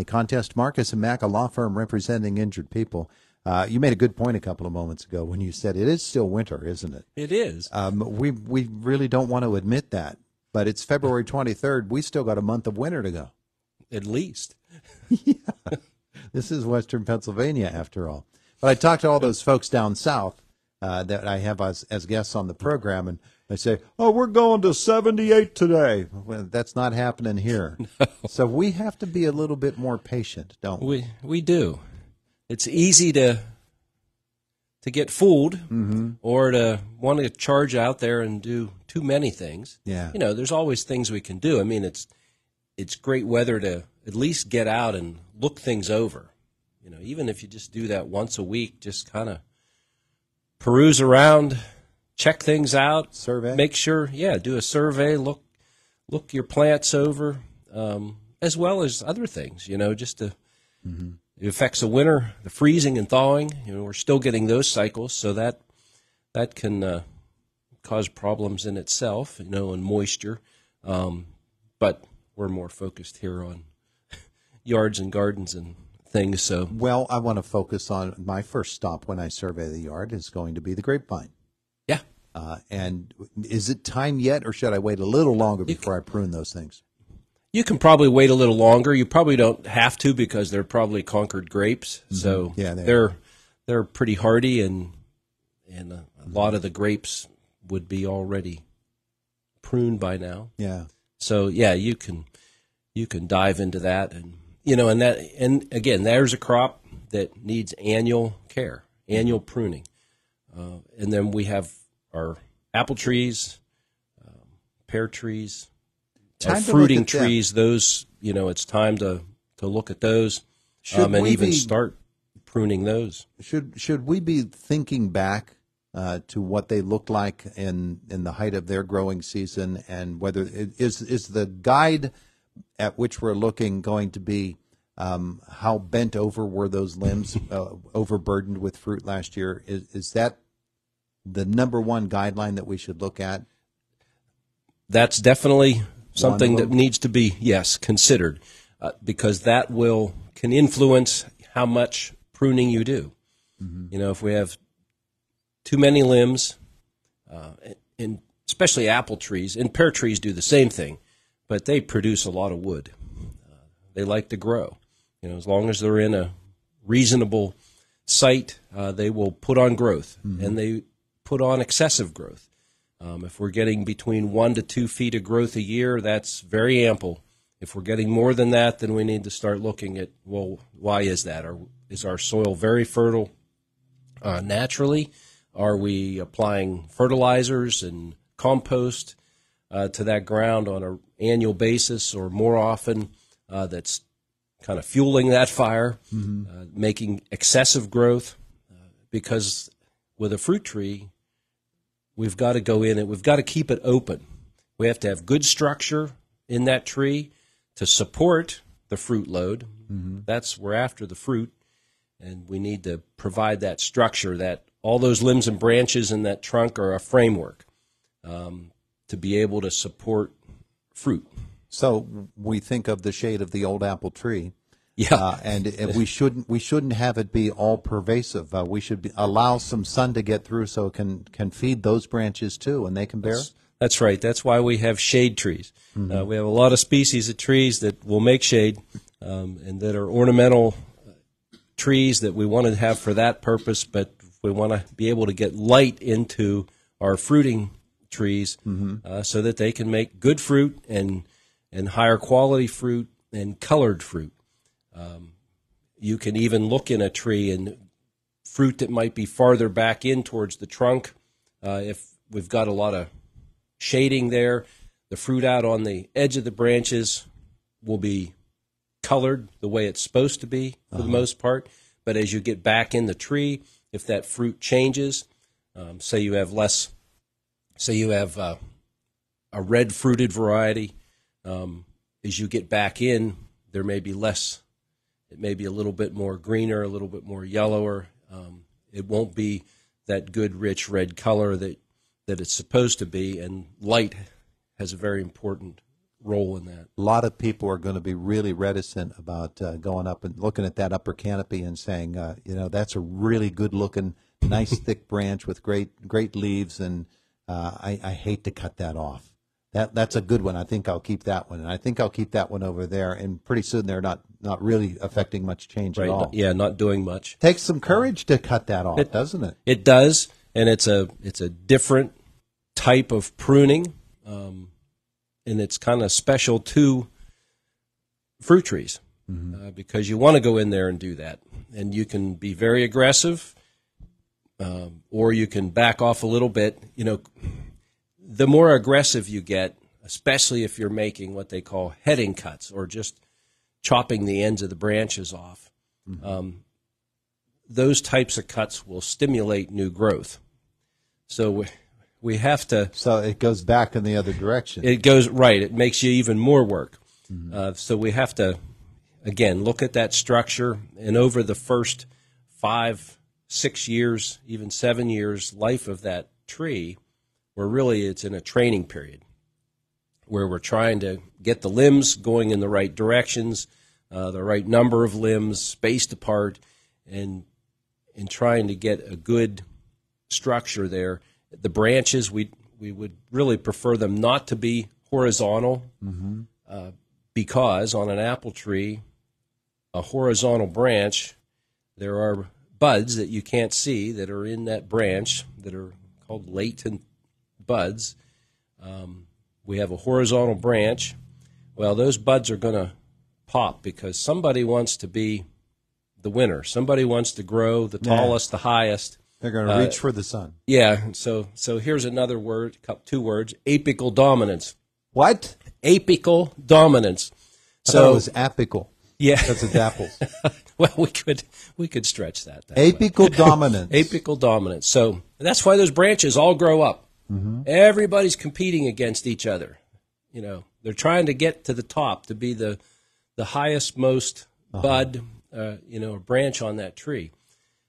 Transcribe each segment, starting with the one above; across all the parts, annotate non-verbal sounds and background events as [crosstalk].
They contest Marcus and Mack, a law firm representing injured people. Uh, you made a good point a couple of moments ago when you said it is still winter, isn't it? It is. Um, we we really don't want to admit that, but it's February [laughs] 23rd. We still got a month of winter to go. At least. [laughs] yeah. This is Western Pennsylvania, after all. But I talked to all those folks down south uh, that I have as, as guests on the program, and they say, "Oh, we're going to 78 today." Well, that's not happening here. [laughs] No. So we have to be a little bit more patient, don't we? We we do. It's easy to to get fooled mm-hmm. or to want to charge out there and do too many things. Yeah. You know, there's always things we can do. I mean, it's it's great weather to at least get out and look things over. You know, even if you just do that once a week, just kind of peruse around, check things out, survey, make sure, yeah, do a survey, look look your plants over, um, as well as other things. You know, just to mm-hmm. it affects the winter, the freezing and thawing. You know, we're still getting those cycles, so that that can uh, cause problems in itself. You know, and moisture, um, but we're more focused here on [laughs] yards and gardens and things. So, well, I want to focus on my first stop when I survey the yard is going to be the grapevine. Yeah. Uh, and is it time yet, or should I wait a little longer before I prune those things? You can probably wait a little longer. You probably don't have to because they're probably Concord grapes, mm-hmm. so yeah, they they're they're pretty hardy, and and a, a lot of the grapes would be already pruned by now. Yeah. So yeah, you can you can dive into that and you know, and that, and again, there's a crop that needs annual care, annual pruning, uh, and then we have our apple trees, um, pear trees, our fruiting trees. Them. Those, you know, it's time to to look at those, um, and even be, start pruning those. Should should we be thinking back uh, to what they looked like in in the height of their growing season, and whether is is the guide at which we're looking going to be um, how bent over were those limbs, [laughs] uh, overburdened with fruit last year? Is, is that the number one guideline that we should look at? That's definitely something that needs to be yes considered uh, because that will can influence how much pruning you do. Mm-hmm. You know, if we have too many limbs, uh, and especially apple trees and pear trees do the same thing, but they produce a lot of wood. Uh, they like to grow. You know, as long as they're in a reasonable site, uh, they will put on growth, mm-hmm. and they put on excessive growth. Um, if we're getting between one to two feet of growth a year, that's very ample. If we're getting more than that, then we need to start looking at well, why is that? Are, is our soil very fertile uh, naturally? Are we applying fertilizers and compost uh, to that ground on an annual basis or more often? Uh, that's kind of fueling that fire, mm-hmm. uh, making excessive growth. Uh, because with a fruit tree, we've got to go in and we've got to keep it open. We have to have good structure in that tree to support the fruit load. Mm-hmm. That's we're after the fruit, and we need to provide that structure. That all those limbs and branches in that trunk are a framework um, to be able to support fruit. So we think of the shade of the old apple tree. Yeah, uh, and, and, we shouldn't we shouldn't have it be all pervasive. Uh, we should be, allow some sun to get through so it can can feed those branches too, and they can bear. That's, that's right. That's why we have shade trees. Mm-hmm. Uh, we have a lot of species of trees that will make shade, um, and that are ornamental trees that we want to have for that purpose. But we want to be able to get light into our fruiting trees mm-hmm. uh, so that they can make good fruit and and higher quality fruit and colored fruit. Um, you can even look in a tree and fruit that might be farther back in towards the trunk. Uh, if we've got a lot of shading there, the fruit out on the edge of the branches will be colored the way it's supposed to be for uh-huh. the most part. But as you get back in the tree, if that fruit changes, um, say you have less, say you have uh, a red fruited variety um, as you get back in, there may be less. It may be a little bit more greener, a little bit more yellower. Um, it won't be that good, rich red color that that it's supposed to be. And light has a very important role in that. A lot of people are going to be really reticent about uh, going up and looking at that upper canopy and saying, uh, you know, that's a really good looking, nice [laughs] thick branch with great great leaves, and uh, I, I hate to cut that off. That that's a good one. I think I'll keep that one, and I think I'll keep that one over there. And pretty soon they're not not really affecting much change Right? at all. Yeah, not doing much. Takes some courage to cut that off, It- doesn't it? It does, and it's a it's a different type of pruning, um, and it's kind of special to fruit trees uh, because you want to go in there and do that, and you can be very aggressive, um, or you can back off a little bit. You know, the more aggressive you get, especially if you're making what they call heading cuts or just chopping the ends of the branches off. Um, those types of cuts will stimulate new growth. So we, we have to. So it goes back in the other direction. It goes right. It makes you even more work. Uh, so we have to, again, look at that structure, and over the first five, six years, even seven years life of that tree, where really it's in a training period, where we're trying to get the limbs going in the right directions, uh, the right number of limbs spaced apart, and and trying to get a good structure there. The branches, we we would really prefer them not to be horizontal, uh, because on an apple tree, a horizontal branch, there are buds that you can't see that are in that branch that are called latent buds. Um, we have a horizontal branch. Well, those buds are going to pop because somebody wants to be the winner. Somebody wants to grow the Yeah. tallest, the highest. They're going to uh, reach for the sun. Yeah. So so here's another word, two words: apical dominance. What? Apical dominance. So it was apical. Yeah. That's it's apples. [laughs] well, we could we could stretch that. that way. Apical dominance. [laughs] apical dominance. So that's why those branches all grow up. Everybody's competing against each other. You know, they're trying to get to the top to be the the highest, most bud, uh, you know, branch on that tree.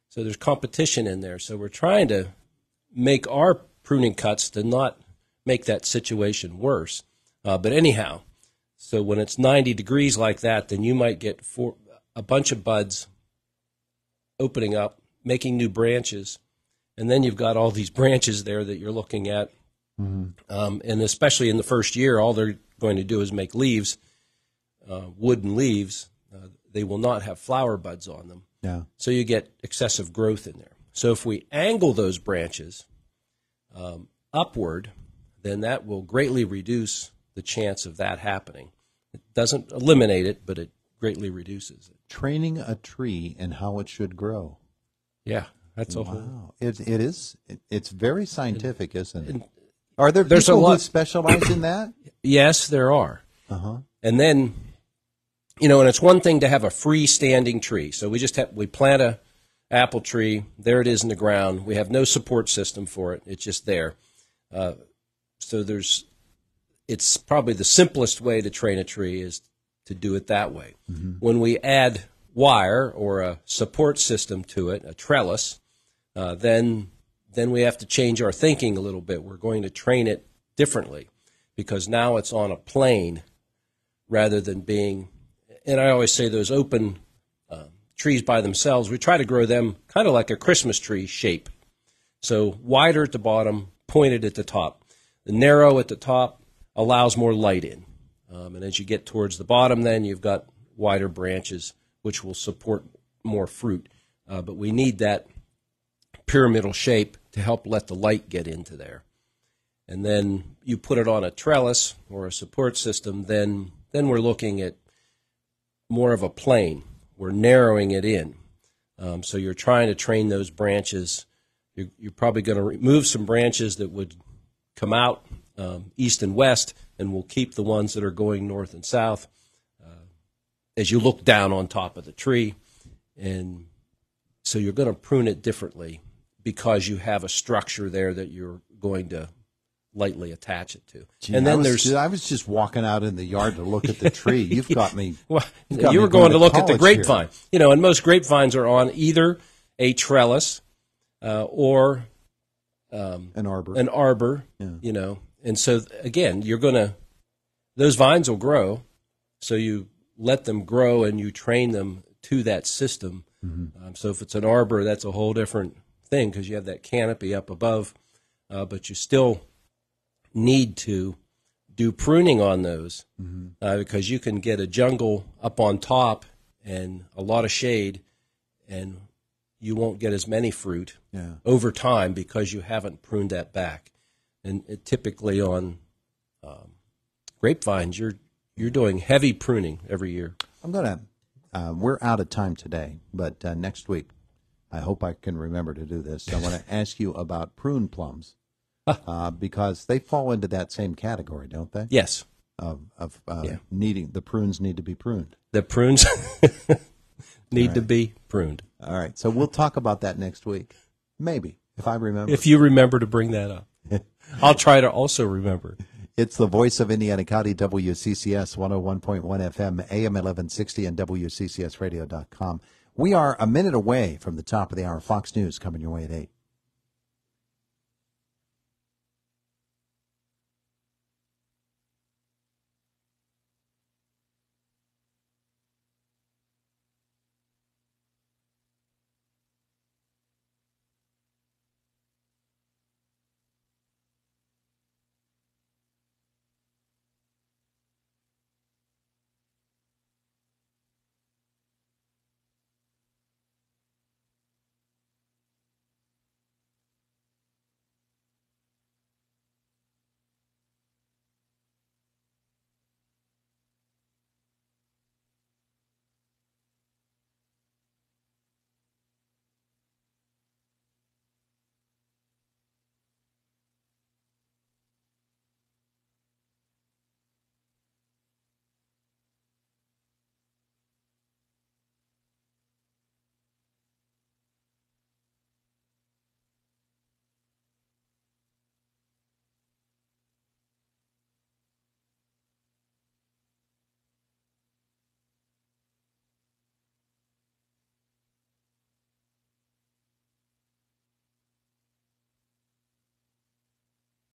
So there's competition in there. So we're trying to make our pruning cuts to not make that situation worse. Uh, but anyhow, so when it's 90 degrees like that, then you might get four, a bunch of buds opening up, making new branches, and then you've got all these branches there that you're looking at. Um, and especially in the first year, all they're going to do is make leaves, uh, wooden leaves. Uh, they will not have flower buds on them. Yeah. So you get excessive growth in there. So if we angle those branches um, upward, then that will greatly reduce the chance of that happening. It doesn't eliminate it, but it greatly reduces it. Training a tree and how it should grow. Yeah, that's a whole. Wow. It, it is. It, it's very scientific, isn't it? Are there There's a people who lot- specialize in that? [clears throat] Yes, there are. Uh-huh. And then, you know, and it's one thing to have a freestanding tree. So we just have we plant a apple tree. There it is in the ground. We have no support system for it. It's just there. Uh, so there's, it's probably the simplest way to train a tree is to do it that way. When we add wire or a support system to it, a trellis, uh, then then we have to change our thinking a little bit. We're going to train it differently because now it's on a plane rather than being. And I always say those open uh, trees by themselves, we try to grow them kind of like a Christmas tree shape. So wider at the bottom, pointed at the top. Narrow at the top allows more light in. Um, and as you get towards the bottom, then you've got wider branches, which will support more fruit. Uh, but we need that pyramidal shape to help let the light get into there. And then you put it on a trellis or a support system, then then we're looking at more of a plane. We're narrowing it in. Um, so you're trying to train those branches. You're, you're probably going to remove some branches that would come out um, east and west, and we'll keep the ones that are going north and south uh, as you look down on top of the tree. And so you're going to prune it differently because you have a structure there that you're going to lightly attach it to. Gee, and then was there's I was just walking out in the yard to look at the tree. You've [laughs] got me. well, got you me were going going to look at the college here. grapevine. You know, and most grapevines are on either a trellis uh, or An arbor. an arbor. Yeah. You know, and so again, you're going to those vines will grow. So you let them grow and you train them to that system. Um, so if it's an arbor, that's a whole different thing because you have that canopy up above, uh, but you still need to do pruning on those uh, because you can get a jungle up on top and a lot of shade, and you won't get as many fruit Yeah. over time because you haven't pruned that back. And it, typically on um, grapevines, you're you're doing heavy pruning every year. I'm going to, uh, we're out of time today, but uh, next week, I hope I can remember to do this. I want to [laughs] ask you about prune plums uh, because they fall into that same category, don't they? Yes, Of, of uh, Yeah. needing, the prunes need to be pruned. the prunes [laughs] need to be pruned. All right. So we'll talk about that next week. Maybe, if I remember. If you remember to bring that up, I'll try to also remember. It's the voice of Indiana County, WCCS 101.1 FM, AM 1160, and WCCSradio.com. We are a minute away from the top of the hour. Fox News coming your way at 8.